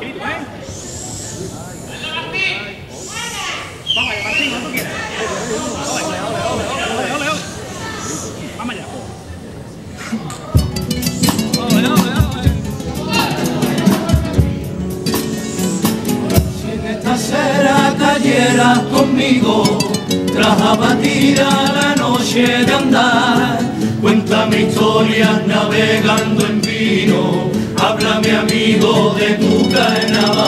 Vamos allá, Martín, cuando quieras. Ole, ole, ole. Vamos allá. Ole, ole. Si en esta acera cayeras conmigo, tras abatir a la noche de andar, cuéntame historias navegando en vino, háblame amigo de tu carnaval.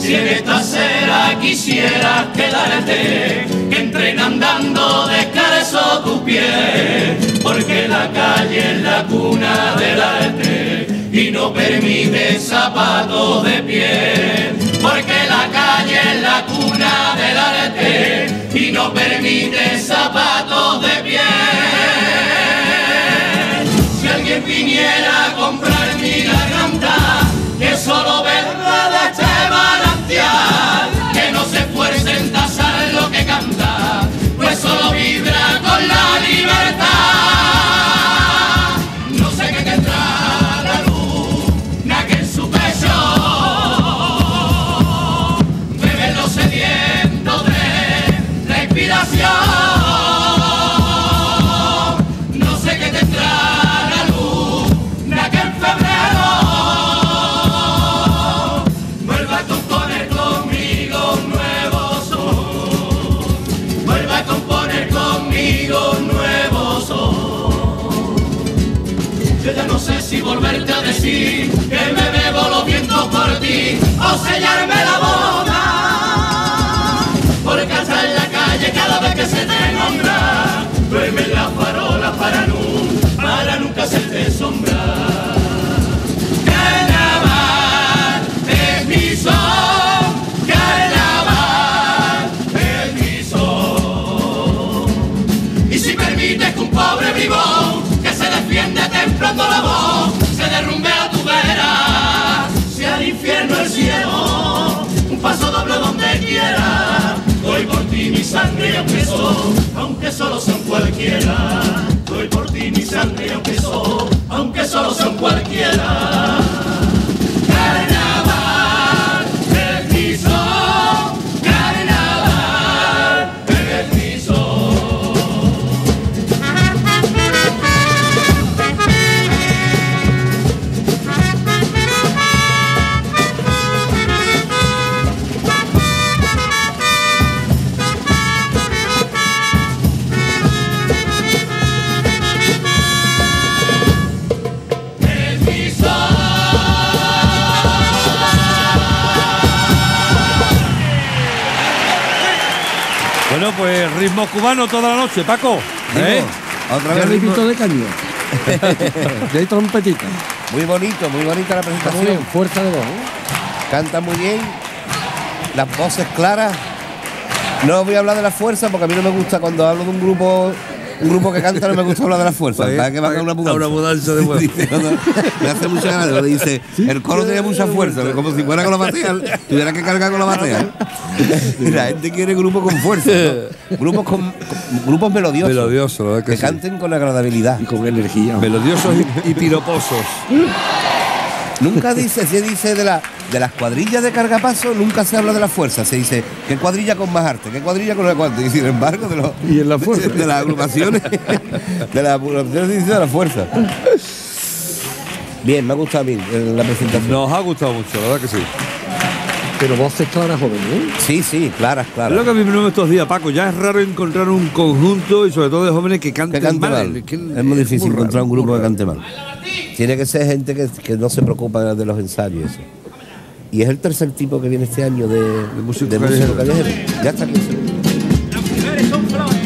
Si en esta acera quisieras quedarte, que entren andando descalzo tu pie, porque la calle es la cuna del arte y no permite zapatos de pie, porque la calle es la cuna del arte y no permite zapatos de pie. Viniera a comprar mi garganta, que solo venga de este manantial, que no se esfuerce en tasar lo que canta, pues solo vibra con la libertad. Que me bebo los vientos por ti o sellarme la boca. Porque hasta en la calle cada vez que se te nombra, duermen las farolas para, nu- para nunca hacerte sombra. Carnaval es mi son, carnaval es mi son. Y si permites que un pobre bribón que se defiende templando la voz sangre y aunque so, aunque solo son cualquiera. Pues ritmo cubano toda la noche, Paco. ¿eh? Otra Ya vez ritmo- de caño. trompetita. Muy bonito, muy bonita la Muy presentación. bien, fuerza de voz. ¿eh? Canta muy bien. Las voces claras. No voy a hablar de la fuerza porque a mí no me gusta cuando hablo de un grupo un grupo que canta no me gusta hablar de la fuerza. Pues, Para que va a una mudanza. una mudanza de no, me hace mucha ganas. cuando Dice, el coro tiene mucha fuerza, como si fuera con la batea. Tuviera que cargar con la batea. Y la gente quiere grupos con fuerza. ¿no? Grupos con, con- grupos melodiosos. Melodioso, la verdad que que sí. canten con agradabilidad. Y con energía. Melodiosos y, y piroposos. Nunca dice, se dice de, la, de las cuadrillas de cargapaso, nunca se habla de la fuerza. Se dice, ¿qué cuadrilla con más arte? ¿Qué cuadrilla con el cuánto? Y sin embargo, de, los, Y en la fuerza. de, las agrupaciones, de las agrupaciones se dice de la fuerza. Bien, me ha gustado a mí eh, la presentación. Nos ha gustado mucho, la verdad que sí. Pero voces claras jóvenes, ¿eh? Sí, sí, claras, Es claras. lo que a mí me estos días, Paco. Ya es raro encontrar un conjunto y sobre todo de jóvenes que Que canten cante mal. mal. Es que Es muy difícil raro, encontrar un grupo que cante mal. Tiene que ser gente que, que no se preocupa de los ensayos eso. Y es el tercer tipo que viene este año de, de músico músico callejero. callejero. Ya está aquí el segundo. Las mujeres son flores.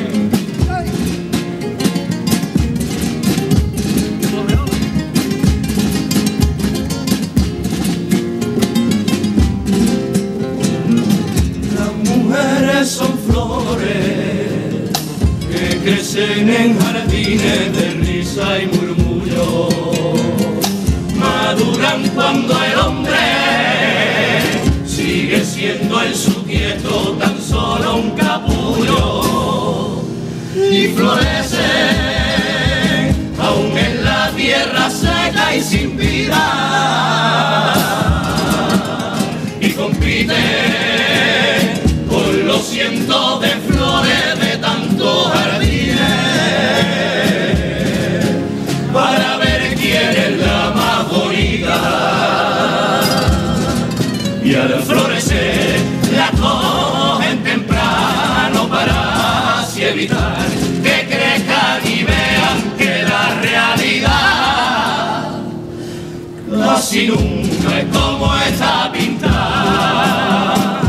Las mujeres son flores que crecen en jardines de risa y murmullo. Maduran cuando el en su quieto tan solo un capullo. Y florece aún en la tierra seca y sin vida. Y compite evitar que crezcan y vean que la realidad casi nunca es como está pintada.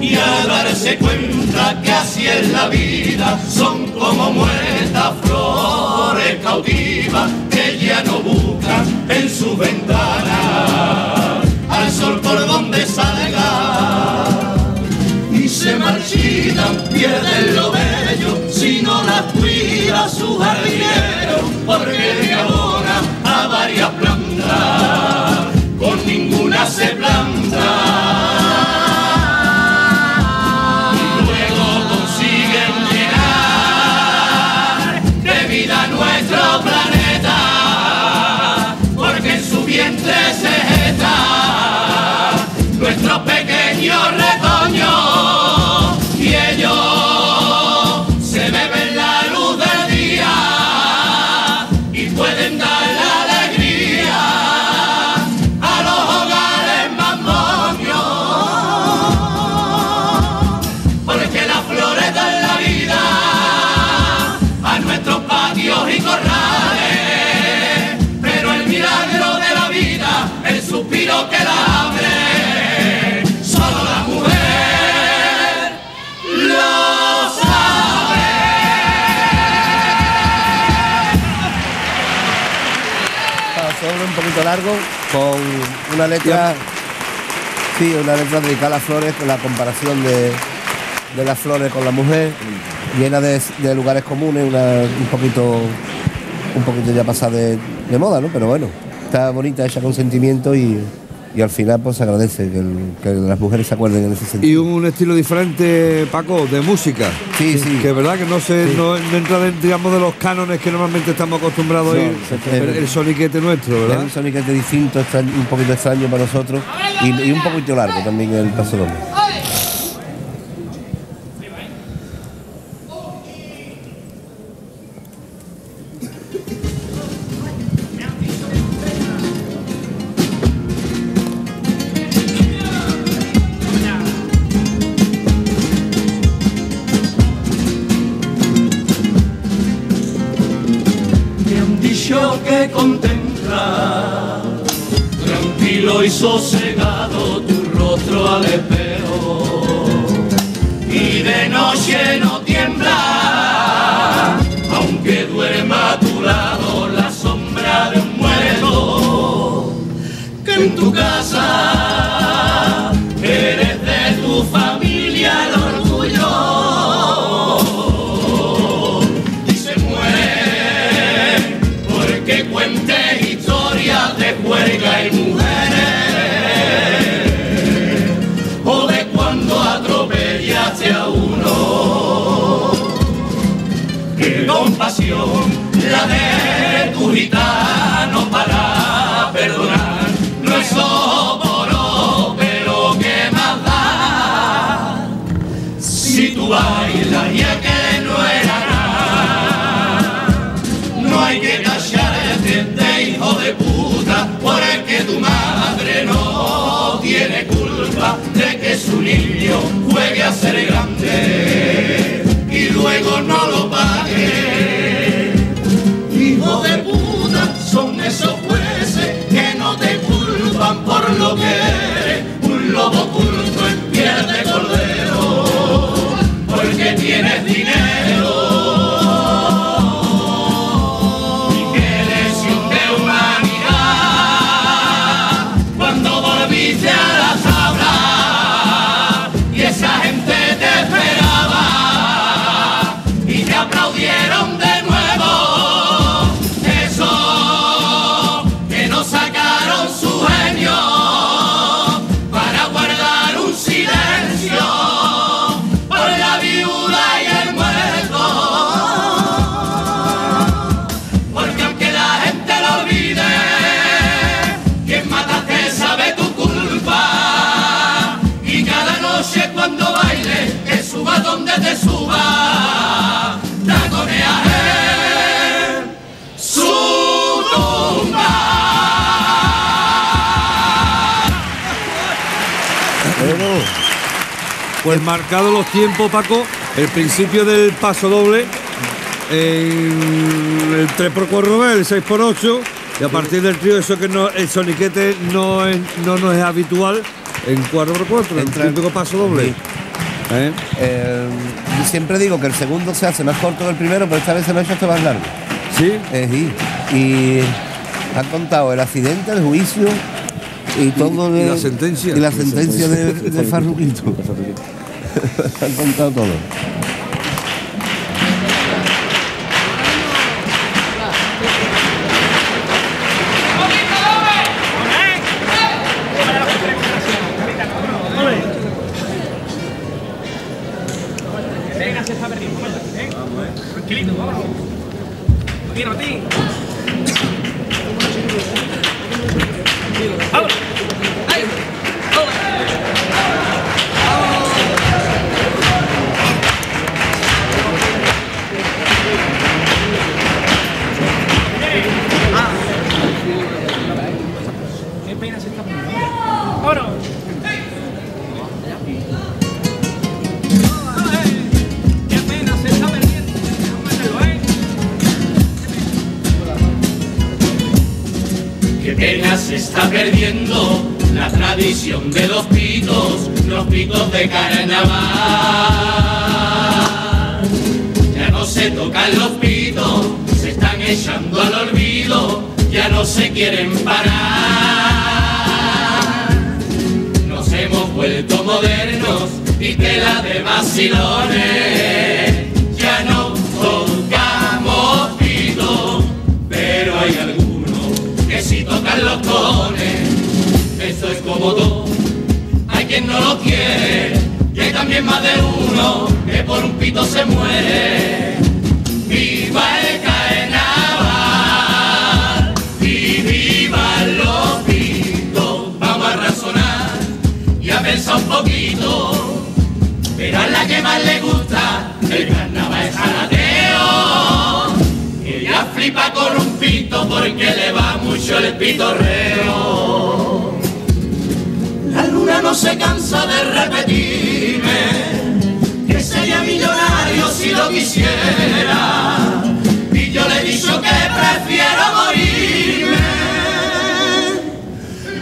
Y al darse cuenta que así es la vida, son como muertas flores cautivas que ya no buscan en su ventana al sol por donde salga y se marchitan, pierden lo su jardinero, porque le abona a varias plantas, con ninguna se planta. Y luego consiguen llenar de vida nuestro planeta, porque en su vientre se gesta nuestros pequeños retoños y ellos poquito largo, con una letra, sí, una letra dedicada a las flores, con la comparación de, de las flores con la mujer, llena de, de lugares comunes, una, un poquito un poquito ya pasada de, de moda, ¿no? Pero bueno, está bonita, hecha con sentimiento y, y al final pues agradece que, el- que las mujeres se acuerden en ese Y sentido. un estilo diferente, Paco, de música. Sí, sí. Que verdad que no se no, no entra dentro, digamos, de los cánones que normalmente estamos acostumbrados a ir. El, el soniquete nuestro, Es ¿verdad? un soniquete distinto, un poquito extraño para nosotros y, y un poquito largo también el paso doble. Que contempla. Tranquilo y sosegado tu rostro al espejo. Y de noche no tiembla aunque duerma a tu lado la sombra de un muerto. Que en tu casa de juerga y mujeres o de cuando atropellaste a uno qué compasión la de tu gitano niño juegue a ser grande y luego no lo pague. Hijo de puta son esos jueces que no te culpan por lo que eres. Un lobo culto en de cordero porque tienes dinero. Pues marcado los tiempos, Paco, el principio del paso doble en el 3x4, el 6x8, y a partir del trío, eso que no, el soniquete no, es, no nos es habitual en 4x4, el Entra- típico paso doble. Sí. ¿Eh? Eh, yo siempre digo que el segundo se hace más corto que el primero, pero esta vez se lo ha hecho hasta más largo. ¿Sí? Eh, sí. Y han contado el accidente, el juicio y todo y de- la sentencia. Y la sentencia de, de Farruquito. han contado todo. Venga, se está perdiendo. ¿eh? Tranquilito, vámonos. No, los pitos, se están echando al olvido, ya no se quieren parar. Nos hemos vuelto modernos y tela de vacilones. Ya no tocamos pitos, pero hay algunos que si tocan los cones. Esto es como todo, hay quien no lo quiere y hay también más de uno que por un pito se muere. Un poquito. Pero a la que más le gusta el carnaval es jalateo. Ella flipa con un pito porque le va mucho el pitorreo. La luna no se cansa de repetirme que sería millonario si lo quisiera. Y yo le he dicho que prefiero morirme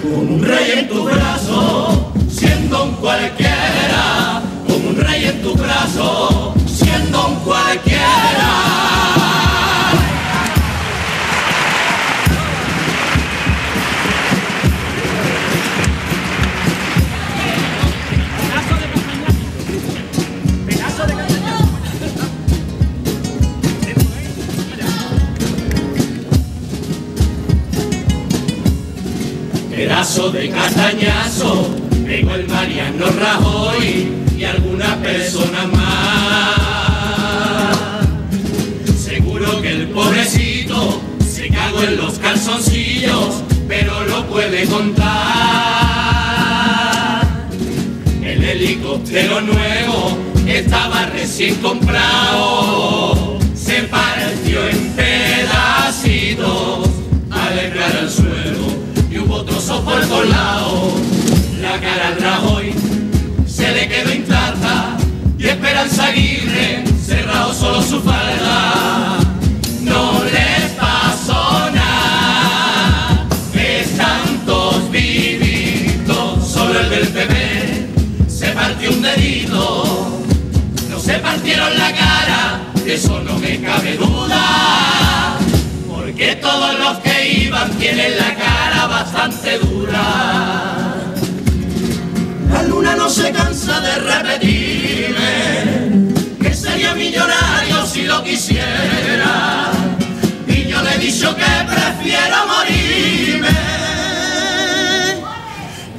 con un rey en tu brazo, siendo un cualquiera. Con un rey en tu brazo, siendo un cualquiera. Pedazo de castañazo. Pegó el Mariano Rajoy y algunas personas más. Seguro que el pobrecito se cagó en los calzoncillos, pero lo puede contar. El helicóptero nuevo estaba recién comprado, se partió en pedacitos al caer al suelo y hubo trozos por todos lados. La cara al Rajoy se le quedó intacta y Esperanza Aguirre cerrado solo su falda. No les pasó nada, están todos vivitos, solo el del PP se partió un dedito. No se partieron la cara, eso no me cabe duda. Porque todos los que iban tienen la cara bastante dura. Se cansa de repetirme que sería millonario si lo quisiera. Y yo le he dicho que prefiero morirme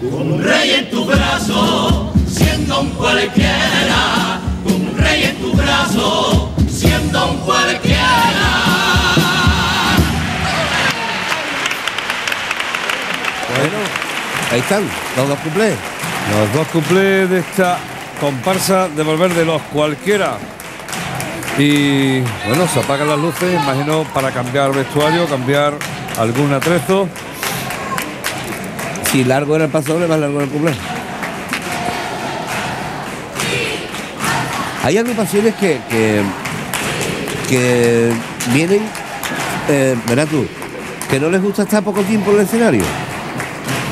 con un rey en tu brazo, siendo un cualquiera. Con un rey en tu brazo, siendo un cualquiera. Bueno, ahí están, los dos cuplés. Los dos cuplés de esta comparsa de volver de los cualquiera. Y bueno, se apagan las luces, imagino, para cambiar vestuario, cambiar algún atrezo. Si largo era el paso doble, más largo era el cuplé. Hay agrupaciones que, que, que vienen, eh, verás tú, que no les gusta estar poco tiempo en el escenario.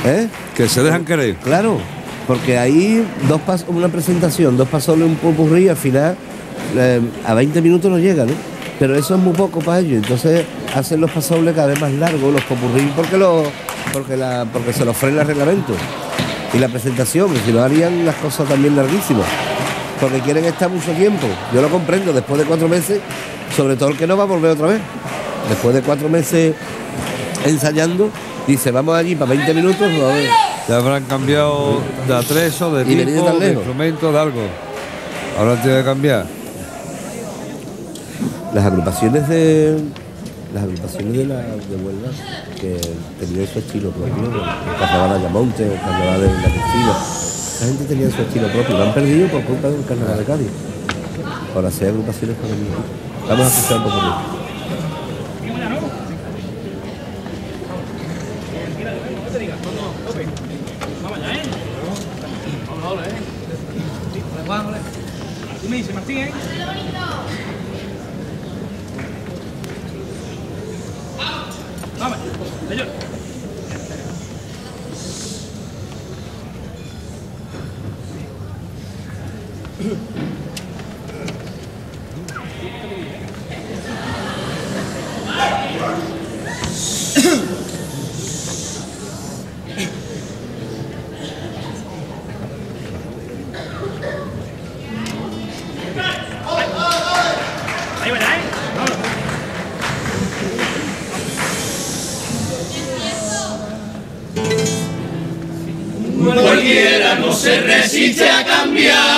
¿Eh? Que se dejan querer. Claro, porque ahí dos pas una presentación, dos pasoles, un popurrí, al final eh, a 20 minutos no llega, ¿no? Pero eso es muy poco para ellos, entonces hacen los pasobles cada vez más largos, los popurrí, porque, lo, porque, la, porque se los frena el reglamento. Y la presentación, que si no harían las cosas también larguísimas. Porque quieren estar mucho tiempo. Yo lo comprendo, después de cuatro meses, sobre todo el que no va a volver otra vez. Después de cuatro meses ensayando, dice, vamos allí para 20 minutos, a ver. Ya habrán cambiado de atrezo, de tipo, de instrumento, de algo. Ahora tiene que cambiar. las agrupaciones de las agrupaciones de la de Huelva que tenían su estilo propio, el carnaval de Ayamonte, el carnaval de la Cristina, esa gente tenía su estilo propio, lo han perdido por culpa del carnaval de Cádiz, por hacer agrupaciones el mismo. Vamos a escuchar un poco más. 68? India.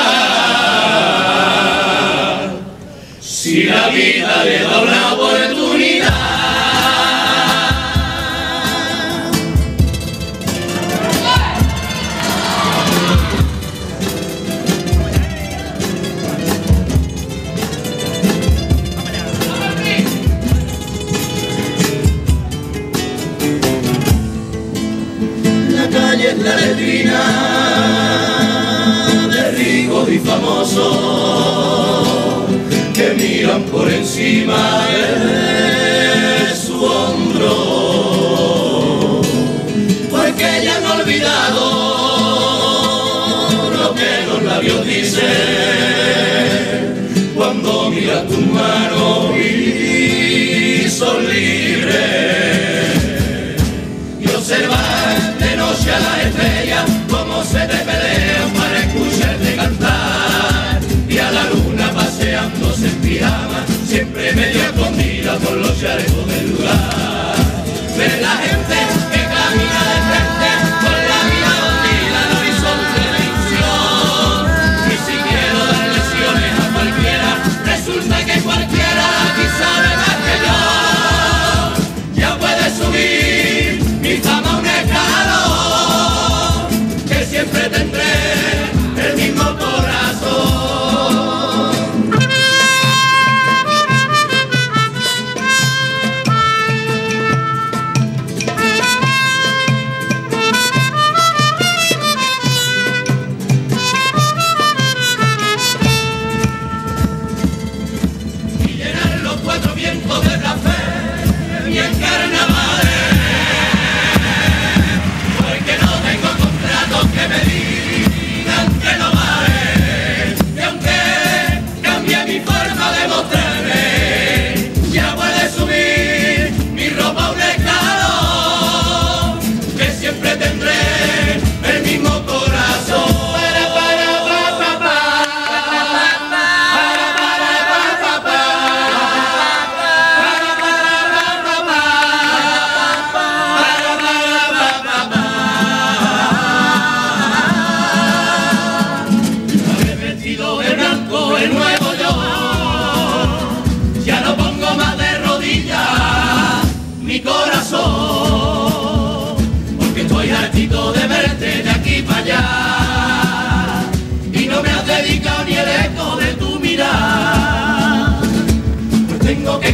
De noche a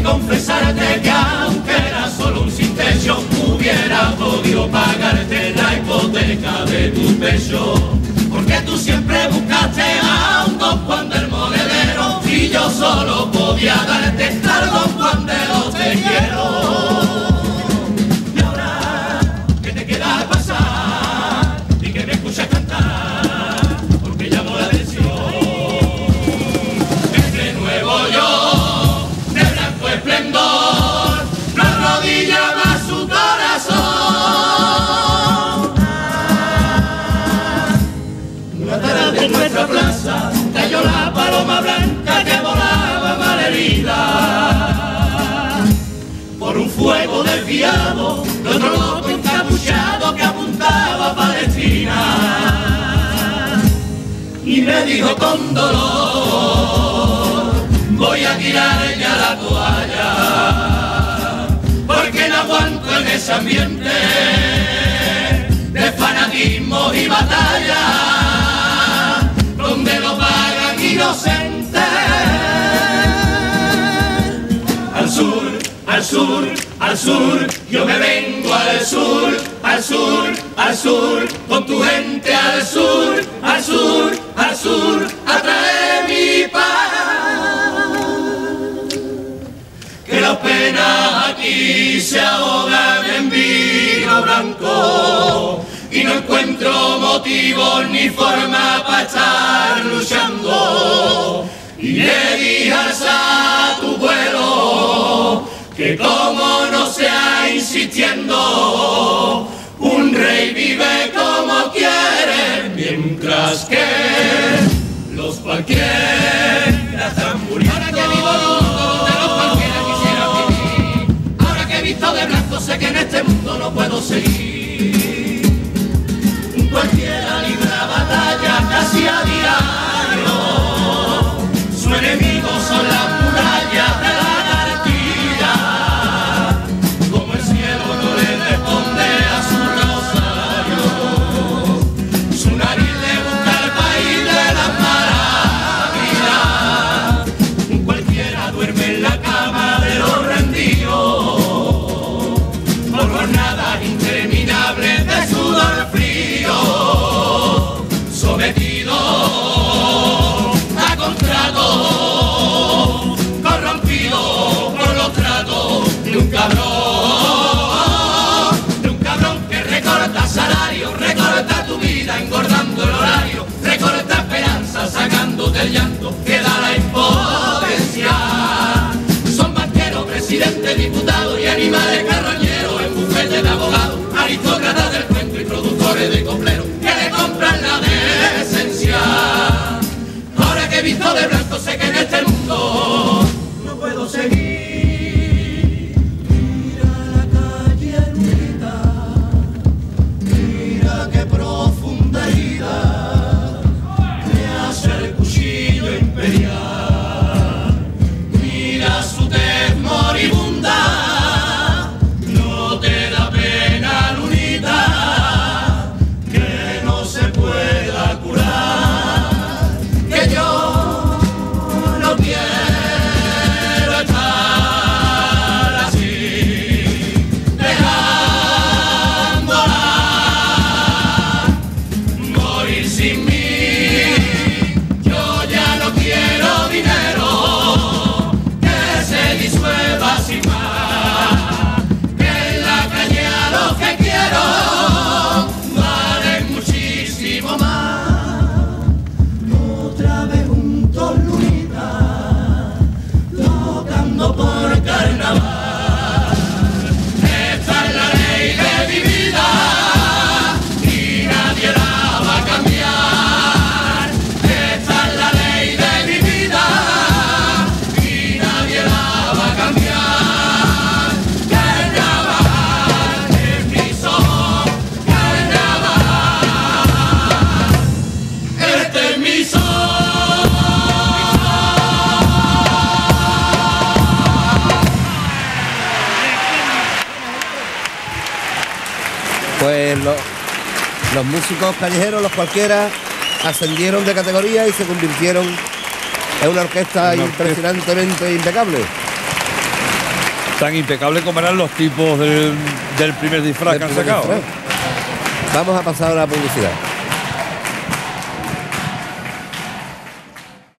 confesarte que aunque era solo un sin techo, hubiera podido pagarte la hipoteca de tu pecho. Porque tú siempre buscaste a un don Juan del Monedero y yo solo podía darte al don Juan de te quiero. Fuego desviado de otro loco encapuchado que apuntaba a Palestina. Y me dijo con dolor, voy a tirar ya la toalla, porque no aguanto en ese ambiente de fanatismo y batalla, donde lo pagan inocentes. Al sur, al sur, yo me vengo al sur, al sur, al sur, con tu gente al sur, al sur, al sur, a traer mi paz. Que las penas aquí se ahogan en vino blanco y no encuentro motivos ni forma para estar luchando. Y le a tu vuelo que como no sea insistiendo, un rey vive como quiere, mientras que los cualquiera están muriendo. Ahora que vivo quisiera vivir, ahora que he visto de blanco sé que en este mundo no puedo seguir. Diputados y animales carroñeros en bufete de abogados, aristócratas del cuento y productores de copleros que le compran la decencia. Ahora que visto de blanco sé que los músicos callejeros, los cualquiera, ascendieron de categoría y se convirtieron en una orquesta Una orquesta. impresionantemente impecable. Tan impecable como eran los tipos del, del primer disfraz que han sacado. disfraz. Vamos a pasar a la publicidad.